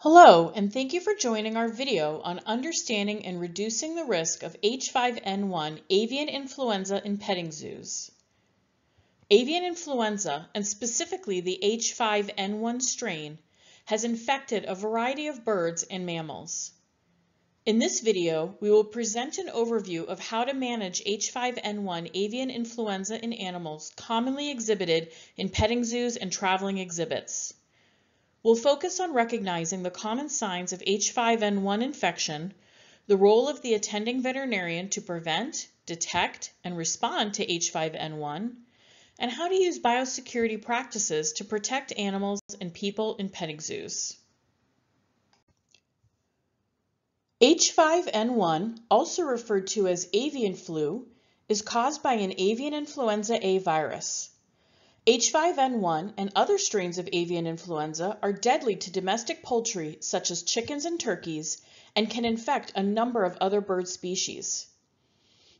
Hello, and thank you for joining our video on understanding and reducing the risk of H5N1 avian influenza in petting zoos. Avian influenza, and specifically the H5N1 strain, has infected a variety of birds and mammals. In this video, we will present an overview of how to manage H5N1 avian influenza in animals commonly exhibited in petting zoos and traveling exhibits. We'll focus on recognizing the common signs of H5N1 infection, the role of the attending veterinarian to prevent, detect, and respond to H5N1, and how to use biosecurity practices to protect animals and people in petting zoos. H5N1, also referred to as avian flu, is caused by an avian influenza A virus. H5N1 and other strains of avian influenza are deadly to domestic poultry such as chickens and turkeys and can infect a number of other bird species.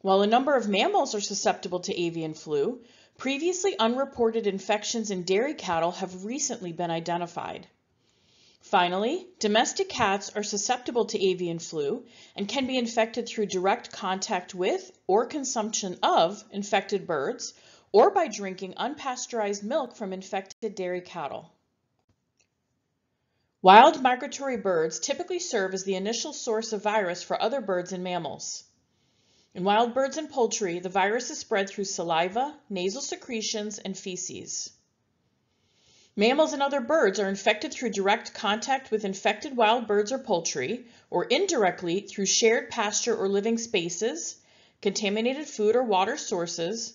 While a number of mammals are susceptible to avian flu, previously unreported infections in dairy cattle have recently been identified. Finally, domestic cats are susceptible to avian flu and can be infected through direct contact with or consumption of infected birds or by drinking unpasteurized milk from infected dairy cattle. Wild migratory birds typically serve as the initial source of virus for other birds and mammals. In wild birds and poultry, the virus is spread through saliva, nasal secretions, and feces. Mammals and other birds are infected through direct contact with infected wild birds or poultry, or indirectly through shared pasture or living spaces, contaminated food or water sources,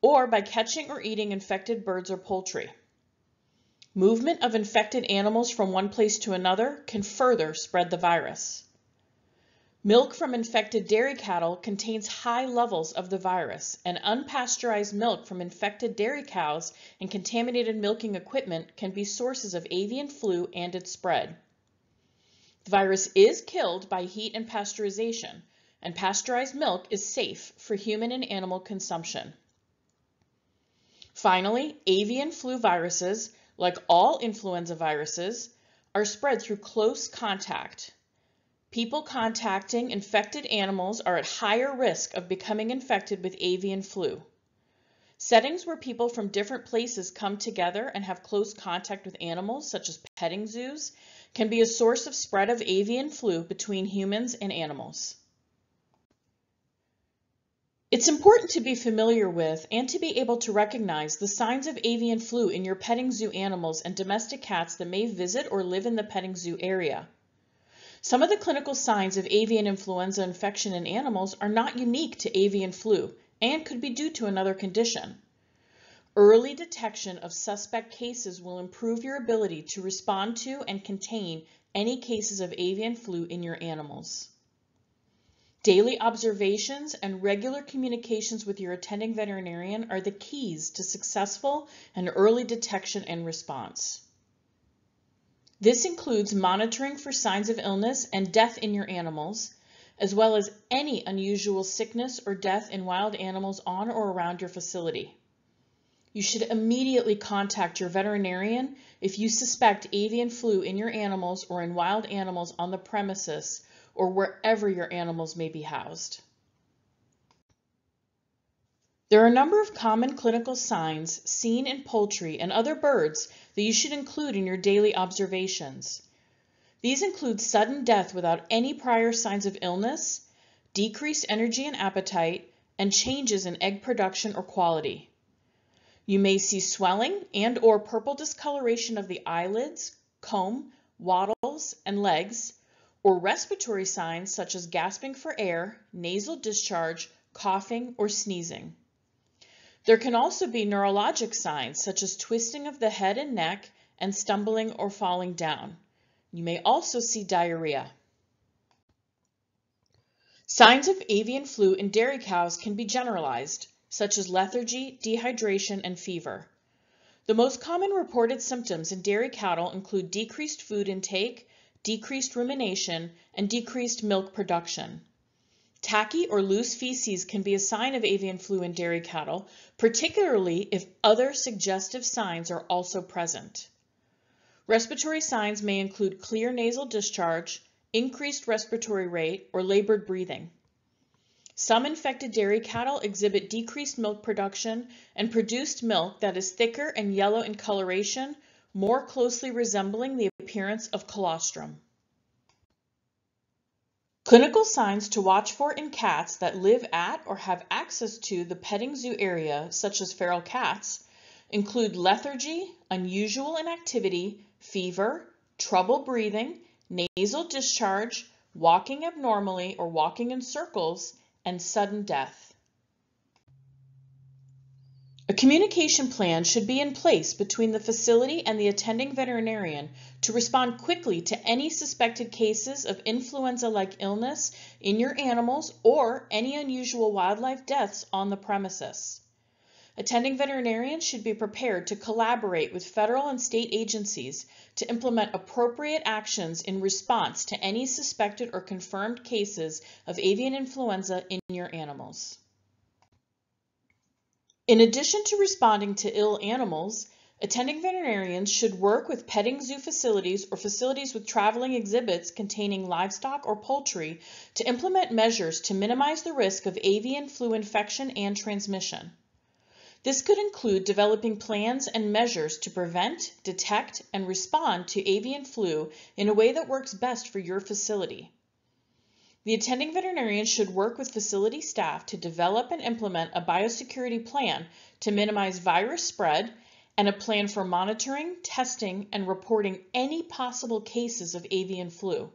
or by catching or eating infected birds or poultry. Movement of infected animals from one place to another can further spread the virus. Milk from infected dairy cattle contains high levels of the virus, and unpasteurized milk from infected dairy cows and contaminated milking equipment can be sources of avian flu and its spread. The virus is killed by heat and pasteurization, and pasteurized milk is safe for human and animal consumption. Finally, avian flu viruses, like all influenza viruses, are spread through close contact. People contacting infected animals are at higher risk of becoming infected with avian flu. Settings where people from different places come together and have close contact with animals, such as petting zoos, can be a source of spread of avian flu between humans and animals. It's important to be familiar with and to be able to recognize the signs of avian flu in your petting zoo animals and domestic cats that may visit or live in the petting zoo area. Some of the clinical signs of avian influenza infection in animals are not unique to avian flu and could be due to another condition. Early detection of suspect cases will improve your ability to respond to and contain any cases of avian flu in your animals. Daily observations and regular communications with your attending veterinarian are the keys to successful and early detection and response. This includes monitoring for signs of illness and death in your animals, as well as any unusual sickness or death in wild animals on or around your facility. You should immediately contact your veterinarian if you suspect avian flu in your animals or in wild animals on the premises or wherever your animals may be housed. There are a number of common clinical signs seen in poultry and other birds that you should include in your daily observations. These include sudden death without any prior signs of illness, decreased energy and appetite, and changes in egg production or quality. You may see swelling and or purple discoloration of the eyelids, comb, wattles, and legs, or respiratory signs such as gasping for air, nasal discharge, coughing, or sneezing. There can also be neurologic signs such as twisting of the head and neck and stumbling or falling down. You may also see diarrhea. Signs of avian flu in dairy cows can be generalized, such as lethargy, dehydration, and fever. The most common reported symptoms in dairy cattle include decreased food intake, decreased rumination, and decreased milk production. Tacky or loose feces can be a sign of avian flu in dairy cattle, particularly if other suggestive signs are also present. Respiratory signs may include clear nasal discharge, increased respiratory rate, or labored breathing. Some infected dairy cattle exhibit decreased milk production and produced milk that is thicker and yellow in coloration, more closely resembling the appearance of colostrum. Clinical signs to watch for in cats that live at or have access to the petting zoo area, such as feral cats, include lethargy, unusual inactivity, fever, trouble breathing, nasal discharge, walking abnormally or walking in circles, and sudden death. A communication plan should be in place between the facility and the attending veterinarian to respond quickly to any suspected cases of influenza-like illness in your animals or any unusual wildlife deaths on the premises. Attending veterinarians should be prepared to collaborate with federal and state agencies to implement appropriate actions in response to any suspected or confirmed cases of avian influenza in your animals. In addition to responding to ill animals, attending veterinarians should work with petting zoo facilities or facilities with traveling exhibits containing livestock or poultry to implement measures to minimize the risk of avian flu infection and transmission. This could include developing plans and measures to prevent, detect, and respond to avian flu in a way that works best for your facility. The attending veterinarian should work with facility staff to develop and implement a biosecurity plan to minimize virus spread and a plan for monitoring, testing, and reporting any possible cases of avian flu.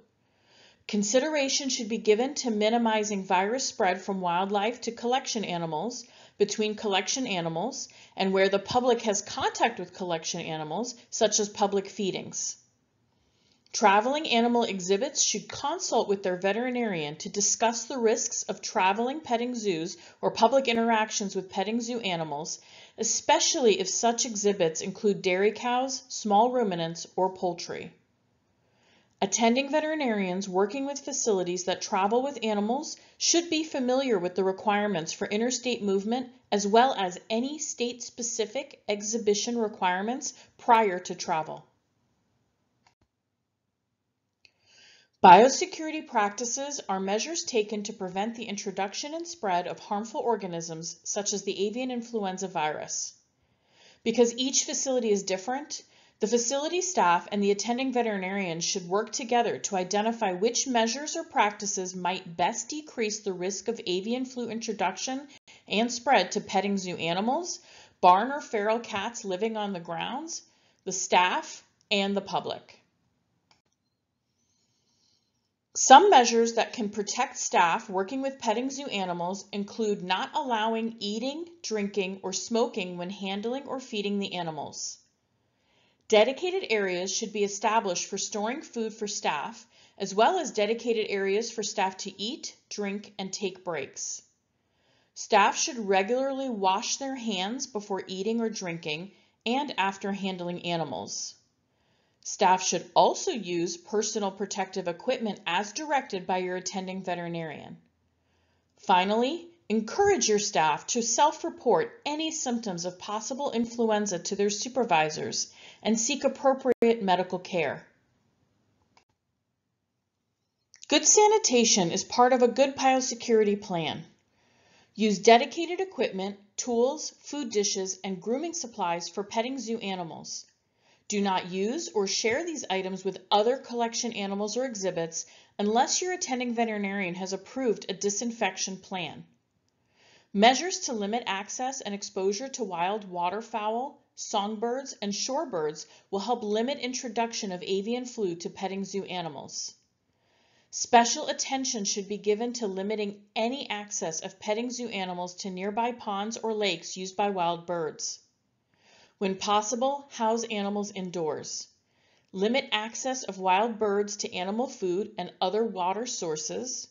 Consideration should be given to minimizing virus spread from wildlife to collection animals between collection animals and where the public has contact with collection animals, such as public feedings. Traveling animal exhibits should consult with their veterinarian to discuss the risks of traveling petting zoos or public interactions with petting zoo animals, especially if such exhibits include dairy cows, small ruminants, or poultry. Attending veterinarians working with facilities that travel with animals should be familiar with the requirements for interstate movement as well as any state-specific exhibition requirements prior to travel. Biosecurity practices are measures taken to prevent the introduction and spread of harmful organisms such as the avian influenza virus. Because each facility is different, the facility staff and the attending veterinarian should work together to identify which measures or practices might best decrease the risk of avian flu introduction and spread to petting zoo animals, barn or feral cats living on the grounds, the staff, and the public. Some measures that can protect staff working with petting zoo animals include not allowing eating, drinking, or smoking when handling or feeding the animals. Dedicated areas should be established for storing food for staff, as well as dedicated areas for staff to eat, drink, and take breaks. Staff should regularly wash their hands before eating or drinking and after handling animals. Staff should also use personal protective equipment as directed by your attending veterinarian. Finally, Encourage your staff to self-report any symptoms of possible influenza to their supervisors and seek appropriate medical care. Good sanitation is part of a good biosecurity plan. Use dedicated equipment, tools, food dishes, and grooming supplies for petting zoo animals. Do not use or share these items with other collection animals or exhibits unless your attending veterinarian has approved a disinfection plan. Measures to limit access and exposure to wild waterfowl, songbirds, and shorebirds will help limit introduction of avian flu to petting zoo animals. Special attention should be given to limiting any access of petting zoo animals to nearby ponds or lakes used by wild birds. When possible, house animals indoors. Limit access of wild birds to animal food and other water sources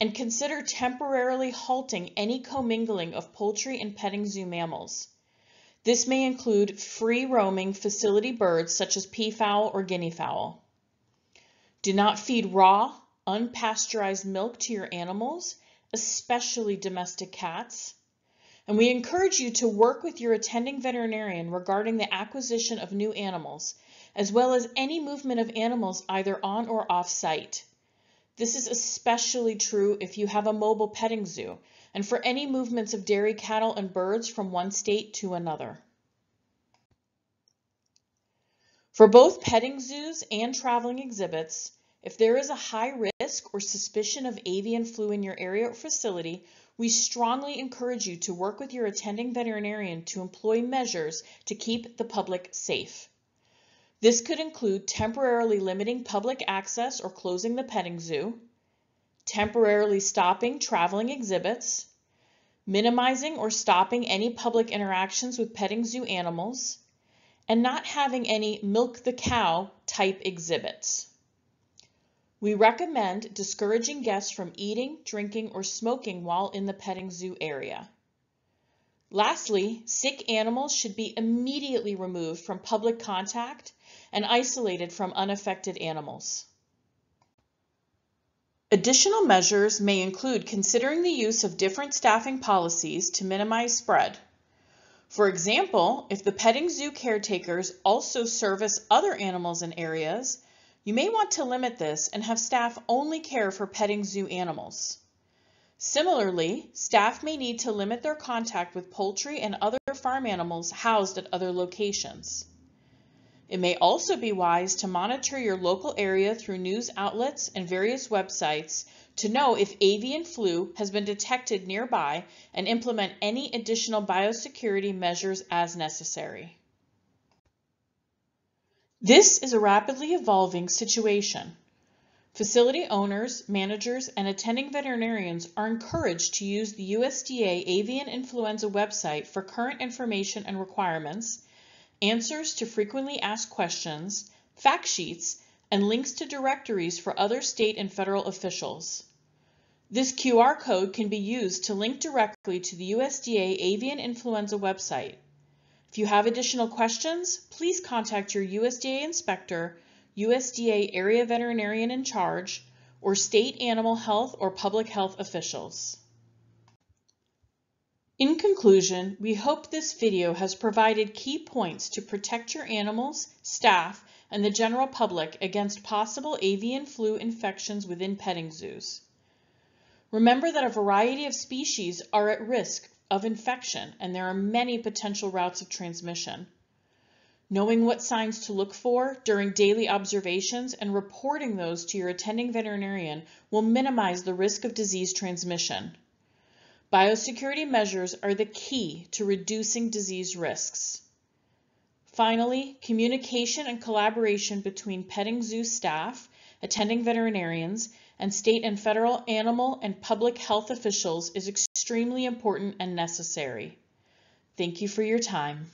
and consider temporarily halting any commingling of poultry and petting zoo mammals. This may include free roaming facility birds such as peafowl or guinea fowl. Do not feed raw, unpasteurized milk to your animals, especially domestic cats. And we encourage you to work with your attending veterinarian regarding the acquisition of new animals, as well as any movement of animals either on or off site. This is especially true if you have a mobile petting zoo and for any movements of dairy cattle and birds from one state to another. For both petting zoos and traveling exhibits, if there is a high risk or suspicion of avian flu in your area or facility, we strongly encourage you to work with your attending veterinarian to employ measures to keep the public safe. This could include temporarily limiting public access or closing the petting zoo, temporarily stopping traveling exhibits, minimizing or stopping any public interactions with petting zoo animals, and not having any milk the cow type exhibits. We recommend discouraging guests from eating, drinking, or smoking while in the petting zoo area. Lastly, sick animals should be immediately removed from public contact and isolated from unaffected animals. Additional measures may include considering the use of different staffing policies to minimize spread. For example, if the petting zoo caretakers also service other animals in areas, you may want to limit this and have staff only care for petting zoo animals. Similarly, staff may need to limit their contact with poultry and other farm animals housed at other locations. It may also be wise to monitor your local area through news outlets and various websites to know if avian flu has been detected nearby and implement any additional biosecurity measures as necessary. This is a rapidly evolving situation. Facility owners, managers, and attending veterinarians are encouraged to use the USDA Avian Influenza website for current information and requirements, answers to frequently asked questions, fact sheets, and links to directories for other state and federal officials. This QR code can be used to link directly to the USDA Avian Influenza website. If you have additional questions, please contact your USDA inspector, USDA area veterinarian in charge, or state animal health or public health officials. In conclusion, we hope this video has provided key points to protect your animals, staff, and the general public against possible avian flu infections within petting zoos. Remember that a variety of species are at risk of infection, and there are many potential routes of transmission. Knowing what signs to look for during daily observations and reporting those to your attending veterinarian will minimize the risk of disease transmission. Biosecurity measures are the key to reducing disease risks. Finally, communication and collaboration between petting zoo staff, attending veterinarians, and state and federal animal and public health officials is extremely important and necessary. Thank you for your time.